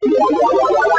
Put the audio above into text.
Oh,